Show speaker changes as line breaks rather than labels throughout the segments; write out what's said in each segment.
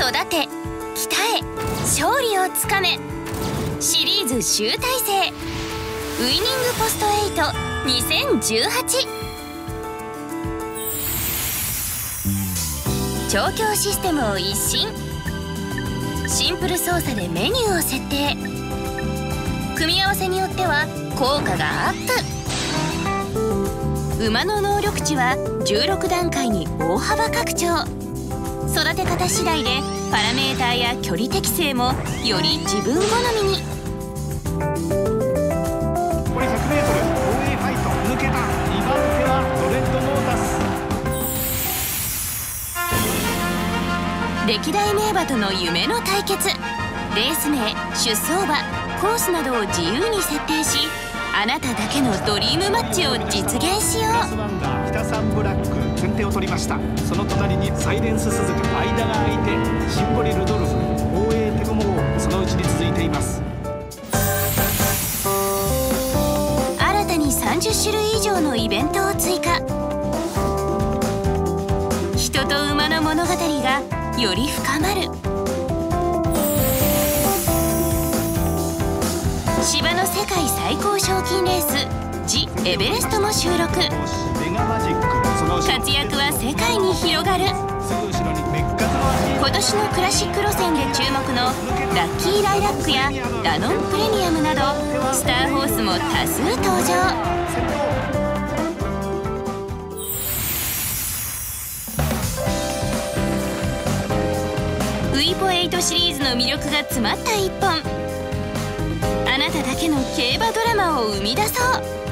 育て鍛え勝利をつかめシリーズ集大成ウイニングポスト82018調教システムを一新シンプル操作でメニューを設定組み合わせによっては効果がアップ馬の能力値は16段階に大幅拡張育て方次第でパラメーターや距離適性もより自分好みに。
これ 100m 防衛ファイト抜けた2番手はドレッドモータ
ス。歴代名馬との夢の対決。レース名出走馬コースなどを自由に設定しあなただけのドリームマッチを実現しよう
先手を取りました。その隣にサイレンス鈴鹿。間が空いてシンボリルドルフ防衛テコモそのうちに続いています。
新たに30種類以上のイベントを追加。人と馬の物語がより深まる。芝の世界最高賞金レース「・エベレスト」も収録。活躍は世界に広がる。今年のクラシック路線で注目のラッキーライラックやダノンプレミアムなどスターホースも多数登場。ウイポ8シリーズの魅力が詰まった一本。あなただけの競馬ドラマを生み出そう。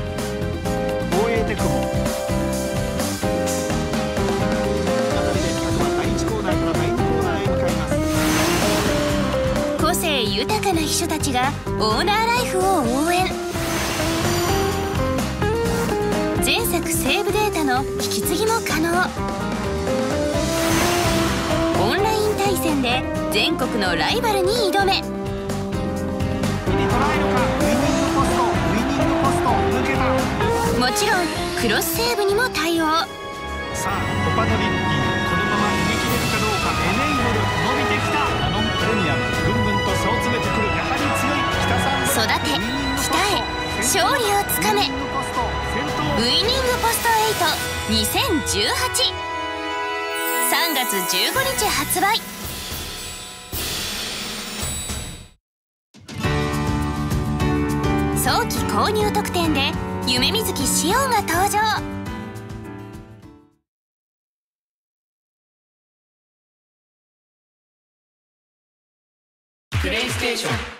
秘書たちがオーナーライフを応援。前作セーブデータの引き継ぎも可能。オンライン対戦で全国のライバルに挑め。もちろんクロスセーブにも対応。
さあコパノリッキーこのまま逃げ切れるかどうかエネイブル伸びてきた
2日目。ウイニングポスト820183月15日発売早期購入特典で夢みずきしおんが登場。
プレイステーション。